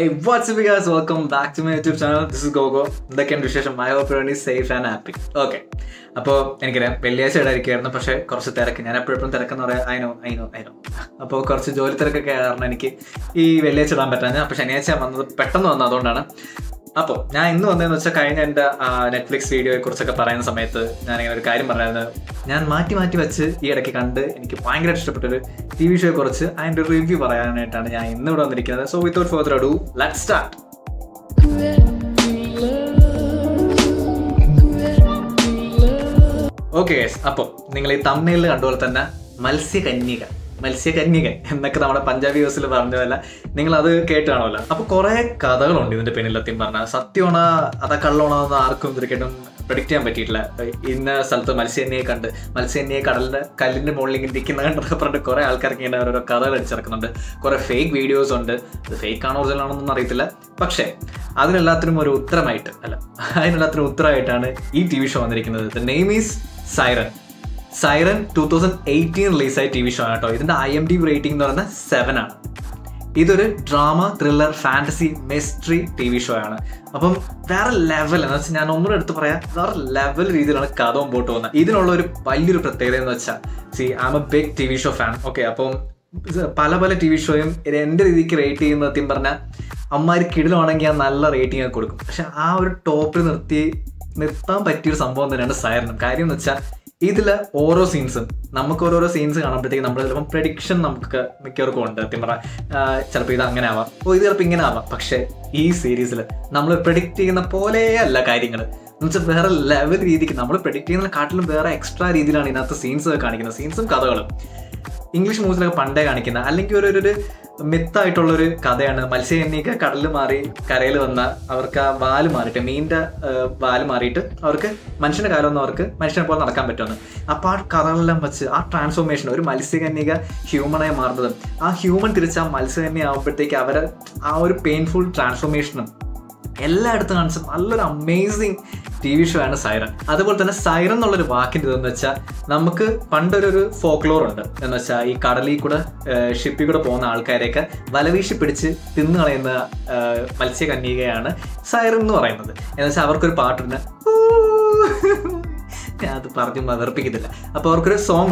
Hey, what's up guys? Welcome back to my YouTube channel. This is Gogo. എന്തൊക്കെയാണ് വിശേഷം. I hope you safe and happy okay അപ്പോൾ എനിക്കറിയാം വെള്ളിയാഴ്ച ഇടായിരിക്കുമായിരുന്നു പക്ഷേ കുറച്ച് തിരക്ക്. ഞാൻ എപ്പോഴും തിരക്കെന്ന് പറയാം. അതിനോ അതിനോ അതിനോ അപ്പോൾ കുറച്ച് ജോലി തിരക്കൊക്കെ കാരണം എനിക്ക് ഈ വെള്ളിയാഴ്ച ഇടാൻ പറ്റാഞ്ഞ അപ്പോൾ ശനിയാഴ്ച വന്നത് പെട്ടെന്ന് വന്നത് അതുകൊണ്ടാണ്. അപ്പോൾ ഞാൻ ഇന്ന് വന്നതെന്ന് വെച്ചാൽ കഴിഞ്ഞ എന്റെ നെറ്റ്ഫ്ലിക്സ് വീഡിയോയെ കുറിച്ചൊക്കെ പറയുന്ന സമയത്ത് ഞാൻ ഇങ്ങനെ ഒരു കാര്യം പറഞ്ഞായിരുന്നു. ഞാൻ മാറ്റി മാറ്റി വെച്ച് ഈ ഇടയ്ക്ക് കണ്ട് എനിക്ക് ഭയങ്കര ഇഷ്ടപ്പെട്ട ഒരു ടി വി ഷോയെ കുറിച്ച് അതിന്റെ റിവ്യൂ പറയാനായിട്ടാണ് ഞാൻ ഇന്ന് ഇവിടെ വന്നിരിക്കുന്നത്. So without further ado let start okay അപ്പോൾ നിങ്ങൾ ഈ തമ്മിൽ കണ്ടുപോലെ തന്നെ മത്സ്യകന്യക. മത്സ്യകന്യകൻ എന്നൊക്കെ നമ്മുടെ പഞ്ചാബി ഹൗസിൽ പറഞ്ഞ പോലെ നിങ്ങൾ അത് കേട്ട് കാണുമല്ലോ അപ്പൊ കുറെ കഥകളുണ്ട് ഇതിന്റെ പിന്നിൽ സത്യം പറഞ്ഞാൽ. സത്യമാണോ അതാ കള്ളമാണോ എന്ന് ആർക്കും ക്രിക്കറ്റും പ്രഡിക്റ്റ് ചെയ്യാൻ പറ്റിയിട്ടില്ല. ഇന്ന സ്ഥലത്ത് മത്സ്യകന്യയെ കണ്ട് മത്സ്യകന്യയെ കടലിന്റെ കല്ലിന്റെ മുകളിൽ ഇങ്ങനെ ഇരിക്കുന്ന കണ്ടൊക്കെ പറഞ്ഞിട്ട് കുറെ ആൾക്കാർക്ക് ഇങ്ങനെ ഓരോ കഥകൾ അടിച്ചിറക്കുന്നുണ്ട് കുറെ ഫേക്ക് വീഡിയോസ് ഉണ്ട്. അത് ഫേക്ക് ആണോ ഒറിജിനൽ അറിയത്തില്ല. പക്ഷേ അതിനെല്ലാത്തിനും ഒരു ഉത്തരമായിട്ട് അല്ല അതിനെല്ലാത്തിനും ഉത്തരമായിട്ടാണ് ഈ ടി വി ഷോ വന്നിരിക്കുന്നത്. The name is siren siren two thousand eighteen റിലീസായ ടി വി ഷോ ആണ് കേട്ടോ ഇതിന്റെ ഐ എം ഡി റേറ്റിംഗ് എന്ന് പറയുന്നത് സെവൻ ആണ്. ഇതൊരു drama thriller fantasy mystery T V show ആണ്. അപ്പം വേറെ ലെവൽ എന്ന് വെച്ചാൽ ഞാൻ ഒന്നുകൂടെ എടുത്ത് പറയാം. വേറെ ലെവൽ രീതിയിലാണ് കഥ മുമ്പോട്ട് പോകുന്നത്. ഇതിനുള്ള ഒരു വലിയൊരു പ്രത്യേകത എന്ന് വെച്ചാൽ C I M A big T V show fan okay അപ്പം പല പല ടി വി ഷോയും എന്റെ രീതിക്ക് റേറ്റ് ചെയ്യുന്ന സത്യം പറഞ്ഞാൽ അമ്മമാർ കിടിലാണെങ്കിൽ ഞാൻ നല്ല റേറ്റിംഗ് ഒക്കെ കൊടുക്കും. പക്ഷെ ആ ഒരു ടോപ്പിൽ നിർത്തി നിർത്താൻ പറ്റിയൊരു സംഭവം തന്നെയാണ് സൈറനും കാര്യം എന്ന് വെച്ചാൽ ഇതിൽ ഓരോ സീൻസും നമുക്ക് ഓരോരോ സീൻസ് കാണുമ്പോഴത്തേക്ക് നമ്മൾ ചിലപ്പം പ്രഡിക്ഷൻ നമുക്ക് മിക്കവർക്കും ഉണ്ട്. സത്യം ചിലപ്പോൾ ഇത് അങ്ങനെ ആവാം. ഓ ഇത് ചിലപ്പോൾ ഇങ്ങനെ ആവാം. പക്ഷേ ഈ സീരീസിൽ നമ്മൾ പ്രഡിക്റ്റ് ചെയ്യുന്ന പോലെയല്ല കാര്യങ്ങൾ എന്നുവെച്ചാൽ വേറെ ലെവൽ രീതിക്ക് നമ്മൾ പ്രഡിക്റ്റ് ചെയ്യുന്ന കാട്ടിലും വേറെ എക്സ്ട്രാ രീതിയിലാണ് ഇതിനകത്ത് സീൻസ് കാണിക്കുന്നത്. സീൻസും കഥകളും. ഇംഗ്ലീഷ് മൂവീസിലൊക്കെ പണ്ടേ കാണിക്കുന്ന അല്ലെങ്കിൽ ഒരു ഒരു മിത്തായിട്ടുള്ള ഒരു കഥയാണ്. മത്സ്യകന്യക കടലിൽ മാറി കരയിൽ വന്ന അവർക്ക് ആ വാൽ മാറിയിട്ട് മീനിന്റെ വാൽ മാറിയിട്ട് അവർക്ക് മനുഷ്യന്റെ കാലം ഒന്നും അവർക്ക് മനുഷ്യനെ പോലെ നടക്കാൻ പറ്റുമെന്ന് അപ്പോൾ ആ കഥകളെല്ലാം വെച്ച് ആ ട്രാൻസ്ഫോർമേഷൻ ഒരു മത്സ്യകന്യക ഹ്യൂമണായി മാറുന്നതും. ആ ഹ്യൂമൻ തിരിച്ച് ആ മത്സ്യകന്യ ആകുമ്പോഴത്തേക്ക് അവരെ ആ ഒരു പെയിൻഫുൾ ട്രാൻസ്ഫോർമേഷനും എല്ലായിടത്തും കാണിച്ച നല്ലൊരു അമേസിങ് ടി വി ഷോ ആണ് സൈറൻ അതുപോലെ തന്നെ സൈറൻ എന്നുള്ളൊരു വാക്കിന്റെ ഇതെന്ന് വെച്ചാൽ നമുക്ക് പണ്ടൊരു ഫോക്ലോർ ഉണ്ട്. എന്ന് വെച്ചാൽ ഈ കടലിൽ കൂടെ ഷിപ്പിൽ കൂടെ പോകുന്ന ആൾക്കാരെയൊക്കെ വലവീശി പിടിച്ച് തിന്നു കളയുന്ന മത്സ്യകന്യകയാണ് സൈറൻ എന്ന് പറയുന്നത്. എന്ന് വെച്ചാൽ അവർക്കൊരു പാട്ടുണ്ട് ഞാൻ അത് പറഞ്ഞ് വെറുപ്പിക്കത്തില്ല അപ്പോൾ അവർക്കൊരു സോങ്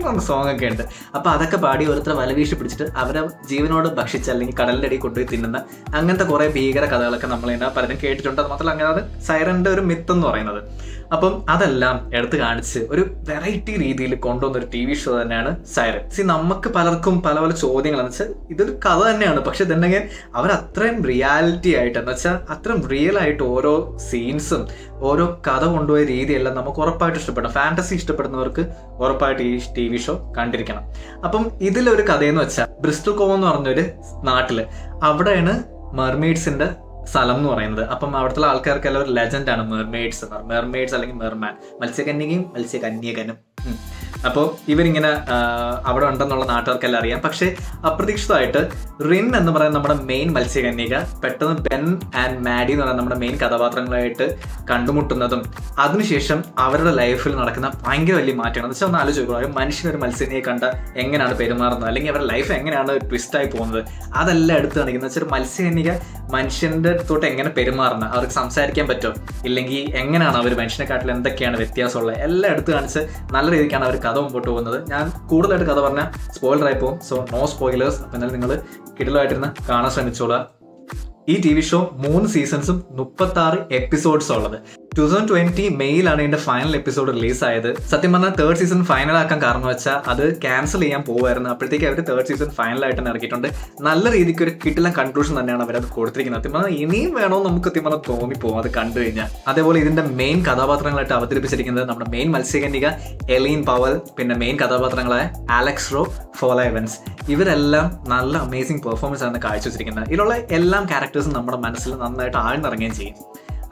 ഉണ്ടിങ്ങനെ സോങ് ഒക്കെ ഉണ്ട് അപ്പൊ അതൊക്കെ പാടി ഓരോരുത്തരെ വലവീശി പിടിച്ചിട്ട് അവരെ ജീവനോട് ഭക്ഷിച്ച് അല്ലെങ്കിൽ കടലിന്റെ അടിയിൽ കൊണ്ടുപോയി തിന്നുന്ന അങ്ങനത്തെ കുറെ ഭീകര കഥകളൊക്കെ നമ്മൾ ഇതിനെ പലരും കേട്ടിട്ടുണ്ട്. അത് മാത്രമല്ല അങ്ങനെ അത് സൈറന്റെ ഒരു മിത്ത് എന്ന് പറയുന്നത്. അപ്പം അതെല്ലാം എടുത്ത് കാണിച്ച് ഒരു വെറൈറ്റി രീതിയിൽ കൊണ്ടുവന്ന ഒരു ടി വി ഷോ തന്നെയാണ് സൈറൻ സി നമുക്ക് പലർക്കും പല പല ചോദ്യങ്ങൾ ചോദ്യങ്ങളെന്ന് വെച്ചാൽ ഇതൊരു കഥ തന്നെയാണ്. പക്ഷെ ഇതുണ്ടെങ്കിൽ അവർ അത്രയും റിയാലിറ്റി ആയിട്ട് എന്ന് വെച്ചാൽ അത്രയും റിയൽ ആയിട്ട് ഓരോ സീൻസും ഓരോ കഥ കൊണ്ടുപോയ രീതിയെല്ലാം നമുക്ക് ഉറപ്പായിട്ട് ഇഷ്ടപ്പെടണം ഫാന്റസി ഇഷ്ടപ്പെടുന്നവർക്ക് ഉറപ്പായിട്ട് ഈ ടി വി ഷോ കണ്ടിരിക്കണം. അപ്പം ഇതിലൊരു കഥയെന്ന് വെച്ചാൽ ബ്രിസ്റ്റൽ കോവ് എന്ന് പറഞ്ഞൊരു നാട്ടിൽ അവിടെയാണ് മെർമെയ്ഡ്സിന്റെ സ്ഥലം എന്ന് പറയുന്നത്. അപ്പം അവിടുത്തെ ആൾക്കാർക്കെല്ലാം ഒരു ലെജൻഡാണ് മെർമെയ്ഡ്സ് മെർമെയ്ഡ്സ് അല്ലെങ്കിൽ മെർമാൻ. മത്സ്യകന്യകയും മത്സ്യകന്യകനും. അപ്പോൾ ഇവരിങ്ങനെ അവിടെ ഉണ്ടെന്നുള്ള നാട്ടുകാർക്കെല്ലാം അറിയാം. പക്ഷേ അപ്രതീക്ഷിതമായിട്ട് റിൻ എന്ന് പറയുന്ന നമ്മുടെ മെയിൻ മത്സ്യകന്യക പെട്ടെന്ന് ബെൻ ആൻഡ് മാഡി എന്ന് പറയുന്ന നമ്മുടെ മെയിൻ കഥാപാത്രങ്ങളായിട്ട് കണ്ടുമുട്ടുന്നതും അതിനുശേഷം അവരുടെ ലൈഫിൽ നടക്കുന്ന ഭയങ്കര വലിയ മാറ്റമാണ്. എന്ന് വെച്ചാൽ ഒന്ന് ആലോചിക്കുക ഒരു മനുഷ്യൻ ഒരു മത്സ്യനെ കണ്ട എങ്ങനെയാണ് പെരുമാറുന്നത്? അല്ലെങ്കിൽ അവരുടെ ലൈഫ് എങ്ങനെയാണ് ട്വിസ്റ്റായി പോകുന്നത്? അതെല്ലാം എടുത്ത് കാണിക്കുന്നത് വെച്ചാൽ മത്സ്യകന്യക മനുഷ്യന്റെ തൊട്ട് എങ്ങനെ പെരുമാറുന്നത് അവർക്ക് സംസാരിക്കാൻ പറ്റുമോ ഇല്ലെങ്കിൽ എങ്ങനെയാണ് അവർ മനുഷ്യനെക്കാട്ടിൽ എന്തൊക്കെയാണ് വ്യത്യാസമുള്ളത്? എല്ലാം എടുത്തു കാണിച്ച് നല്ല രീതിക്കാണ് അവർ കഥ മുമ്പോട്ട് പോകുന്നത്. ഞാൻ കൂടുതലായിട്ട് കഥ പറഞ്ഞാൽ സ്പോയിലർ ആയി പോകും. സോ നോ സ്പോയിലേഴ്സ് അപ്പം എന്നാലും നിങ്ങൾ കിടലായിട്ടിരുന്ന് കാണാൻ ശ്രമിച്ചോളുക. ഈ ടി വി ഷോ മൂന്ന് സീസൺസും മുപ്പത്തി ആറ് എപ്പിസോഡ്സ് ഉള്ളത്. ടൂ തൗസൻഡ് ട്വന്റി മെയിലാണ് ഇതിന്റെ ഫൈനൽ എപ്പിസോഡ് റിലീസ് ആയത്. സത്യം പറഞ്ഞാൽ തേർഡ് സീസൺ ഫൈനൽ ആക്കാൻ കാരണം വെച്ചാൽ അത് ക്യാൻസൽ ചെയ്യാൻ പോവായിരുന്നു അപ്പോഴത്തേക്ക് അവർ തേർഡ് സീസൺ ഫൈനൽ ആയിട്ട് ഇറക്കിയിട്ടുണ്ട്. നല്ല രീതിക്ക് ഒരു കിട്ടില്ല കൺക്ലൂഷൻ തന്നെയാണ് അവർ അത് കൊടുത്തിരിക്കുന്നത്. സത്യം പറഞ്ഞാൽ ഇനിയും വേണോ നമുക്ക് സത്യം പറഞ്ഞാൽ തോന്നിപ്പോകും അത് കണ്ടു കഴിഞ്ഞാൽ അതേപോലെ ഇതിന്റെ മെയിൻ കഥാപാത്രങ്ങളായിട്ട് അവതരിപ്പിച്ചിരിക്കുന്നത് നമ്മുടെ മെയിൻ മത്സ്യകന്യക എലീൻ പവൽ പിന്നെ മെയിൻ കഥാപാത്രങ്ങളായ അലക്സ് റോ ഫോല എവൻസ് ഇവരെല്ലാം നല്ല അമേസിംഗ് പെർഫോമൻസ് ആണ് കാഴ്ചവെച്ചിരിക്കുന്നത്. ഇതിലുള്ള എല്ലാം ക്യാരക്ടേഴ്സും നമ്മുടെ മനസ്സിൽ നന്നായിട്ട് ആഴ്ന്നിറങ്ങുകയും ചെയ്യും.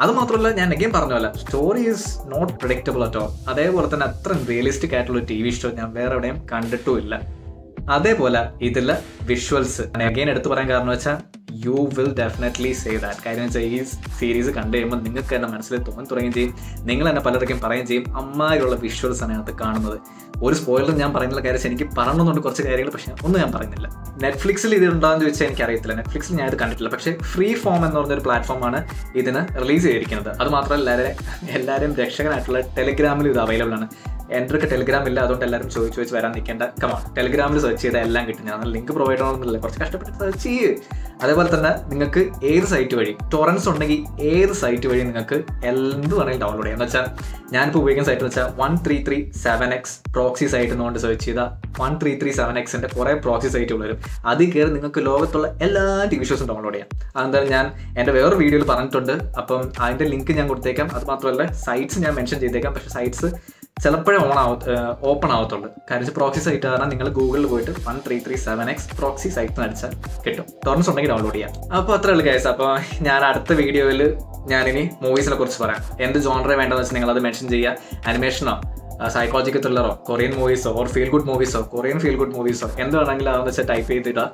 അത് മാത്രമല്ല ഞാൻ അഗെയിൻ പറഞ്ഞ പോലെ സ്റ്റോറി ഈസ് നോട്ട് പ്രഡിക്റ്റബിൾ അറ്റോ അതേപോലെ തന്നെ അത്ര റിയലിസ്റ്റിക് ആയിട്ടുള്ള ടി വി ഷോ ഞാൻ വേറെ എവിടെയും കണ്ടിട്ടുമില്ല. അതേപോലെ ഇതിലെ വിഷ്വൽസ് അഗൈൻ എടുത്തു പറയാൻ കാരണം വെച്ചാൽ you will definitely say that കാര്യം വെച്ചാൽ ഈ സീരീസ് കണ്ടു കഴിയുമ്പോൾ നിങ്ങൾക്ക് തന്നെ മനസ്സിൽ തോന്നി തുടങ്ങുകയും ചെയ്യും. നിങ്ങൾ തന്നെ പലർക്കും പറയുകയും ചെയ്യും അമ്മായിലുള്ള വിഷ്വൽസ് ആണ് അതിനകത്ത് കാണുന്നത്. ഒരു സ്പോയിലർ ഞാൻ പറയുന്നില്ല കാര്യം എനിക്ക് പറയണമെന്നുണ്ട് കുറച്ച് കാര്യങ്ങൾ പക്ഷേ ഒന്നും ഞാൻ പറയുന്നില്ല. നെറ്റ്ഫ്ലിക്സിൽ ഇത് ഉണ്ടാകുന്ന ചോദിച്ചാൽ എനിക്ക് അറിയത്തില്ല. നെറ്റ്ഫ്ലിക്സിൽ ഞാൻ ഇത് കണ്ടിട്ടില്ല. പക്ഷേ ഫ്രീ ഫോം എന്ന് പറഞ്ഞൊരു പ്ലാറ്റ്ഫോമാണ് ഇതിന് റിലീസ് ചെയ്തിരിക്കുന്നത്. അത് മാത്രമല്ല എല്ലാവരും രക്ഷകനായിട്ടുള്ള ടെലിഗ്രാമിൽ ഇത് അവൈലബിൾ ആണ്. എന്റെ ടെലിഗ്രാം ഇല്ല അതുകൊണ്ട് എല്ലാവരും ചോദിച്ച് ചോദിച്ച് വരാൻ നിൽക്കേണ്ട. കമാ ടെലിഗ്രാമിൽ സെർച്ച് ചെയ്താൽ എല്ലാം കിട്ടും. ഞാൻ ലിങ്ക് പ്രൊവൈഡ് ചെയ്യണമെന്നില്ല കുറച്ച് കഷ്ടപ്പെട്ട് സെർച്ച് ചെയ്യ്. അതേപോലെ തന്നെ നിങ്ങൾക്ക് ഏത് സൈറ്റ് വഴി ടൊറൻസ് ഉണ്ടെങ്കിൽ ഏത് സൈറ്റ് വഴി നിങ്ങൾക്ക് എന്ത് വേണമെങ്കിലും ഡൗൺലോഡ് ചെയ്യാം. എന്ന് വെച്ചാൽ ഞാനിപ്പോൾ ഉപയോഗിക്കുന്ന സൈറ്റ് എന്ന് വെച്ചാൽ one three three seven X proxy site എന്നുകൊണ്ട് സെർച്ച് ചെയ്താൽ വൺ ത്രീ ത്രീ സെവൻ എക്സിന്റെ കുറേ പ്രോക്സി സൈറ്റുകൾ വരും അതിൽ കയറി നിങ്ങൾക്ക് ലോകത്തുള്ള എല്ലാ ടി വി ഷോസും ഡൗൺലോഡ് ചെയ്യാം. അതെന്തായാലും ഞാൻ എന്റെ വേറൊരു വീഡിയോയിൽ പറഞ്ഞിട്ടുണ്ട്. അപ്പം അതിന്റെ ലിങ്ക് ഞാൻ കൊടുത്തേക്കാം. അത് മാത്രമല്ല സൈറ്റ്സ് ഞാൻ മെൻഷൻ ചെയ്തേക്കാം. പക്ഷേ സൈറ്റ്സ് ചിലപ്പോഴേ ഓൺ ആവ ഓപ്പൺ ആവത്തുള്ളൂ. കാര്യം പ്രോക്സി സൈറ്റ് കാരണം നിങ്ങൾ ഗൂഗിളിൽ പോയിട്ട് one three three seven X proxy site അടിച്ചാൽ കിട്ടും. ടോർൺസ് ഉണ്ടെങ്കിൽ ഡൗൺലോഡ് ചെയ്യാം. അപ്പോൾ അത്രേ ഉള്ളൂ കേസ് അപ്പോൾ ഞാൻ അടുത്ത വീഡിയോയിൽ ഞാനിനി മൂവീസിനെ കുറിച്ച് പറയാം. എന്ത് ജോണറെ വേണ്ടതെന്ന് വെച്ചാൽ നിങ്ങൾ അത് മെൻഷൻ ചെയ്യുക അനിമേഷനോ സൈക്കോളജിക്കൽ ത്രില്ലറോ കൊറിയൻ മൂവീസോ ഓർ ഫീൽ ഗുഡ് മൂവീസോ കൊറിയൻ ഫീൽ ഗുഡ് മൂവീസോ എന്ത് വേണമെങ്കിലും അതെന്ന് വെച്ചാൽ ടൈപ്പ് ചെയ്തിടുക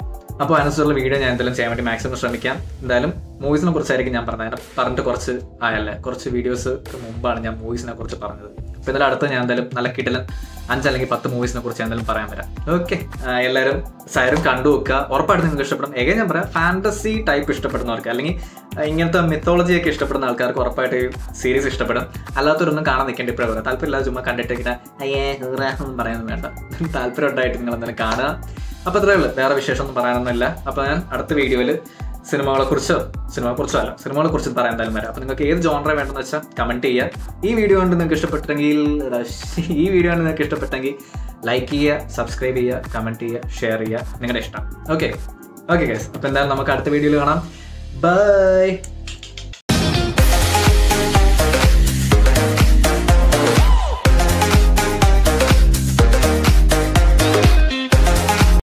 അപ്പോൾ അതിനനുസരിച്ചുള്ള വീഡിയോ ഞാൻ എന്തായാലും ചെയ്യാൻ വേണ്ടി മാക്സിമം ശ്രമിക്കാം. എന്തായാലും മൂവീസിനെ കുറിച്ചായിരിക്കും ഞാൻ പറഞ്ഞത്. പറഞ്ഞിട്ട് കുറച്ച് ആയല്ലേ? കുറച്ച് വീഡിയോസ് മുമ്പാണ് ഞാൻ മൂവീസിനെ കുറിച്ച് പറഞ്ഞത്. അപ്പോൾ ഇതിൽ അടുത്ത് ഞാൻ എന്തായാലും നല്ല കിടലൻ അഞ്ചല്ലെങ്കിൽ പത്ത് മൂവീസിനെ കുറിച്ച് എന്തായാലും പറയാൻ വരാം. ഓക്കെ എല്ലാവരും സൈറും കണ്ടു വെക്കുക ഉറപ്പായിട്ട് നിങ്ങൾക്ക് ഇഷ്ടപ്പെടും. എങ്ങനെ ഞാൻ പറയാം? ഫാന്റസി ടൈപ്പ് ഇഷ്ടപ്പെടുന്നവർക്ക് അല്ലെങ്കിൽ ഇങ്ങനത്തെ മിത്തോളജിയൊക്കെ ഇഷ്ടപ്പെടുന്ന ആൾക്കാർക്ക് ഉറപ്പായിട്ട് സീരീസ് ഇഷ്ടപ്പെടും. അല്ലാത്തവരൊന്നും കാണാൻ നിൽക്കേണ്ട ഇപ്പോഴും പറയാം താല്പര്യമില്ലാതെ ചുമ്മാ കണ്ടിട്ട് അയ്യേ ഹൂറ പറയാനൊന്നും വേണ്ട. താല്പര്യം ഉണ്ടായിട്ട് നിങ്ങൾ എന്തായാലും കാണുക. അപ്പോൾ അത്രയേ ഉള്ളൂ. വേറെ വിശേഷമൊന്നും പറയാനൊന്നുമില്ല. അപ്പോൾ ഞാൻ അടുത്ത വീഡിയോയിൽ സിനിമകളെ കുറിച്ചോ സിനിമയെ കുറിച്ചോ അല്ല സിനിമകളെ കുറിച്ച് പറയാൻ എന്തായാലും വരാം. അപ്പോൾ നിങ്ങൾക്ക് ഏത് ജോണറ വേണമെന്ന് വെച്ചാൽ കമന്റ് ചെയ്യുക. ഈ വീഡിയോ കൊണ്ട് നിങ്ങൾക്ക് ഇഷ്ടപ്പെട്ടെങ്കിൽ ഈ വീഡിയോ കൊണ്ട് നിങ്ങൾക്ക് ഇഷ്ടപ്പെട്ടെങ്കിൽ ലൈക്ക് ചെയ്യുക സബ്സ്ക്രൈബ് ചെയ്യുക കമന്റ് ചെയ്യുക ഷെയർ ചെയ്യുക. നിങ്ങളുടെ ഇഷ്ടം. ഓക്കെ ഓക്കെ ഗൈസ് അപ്പോൾ എന്തായാലും നമുക്ക് അടുത്ത വീഡിയോയിൽ കാണാം. ബൈ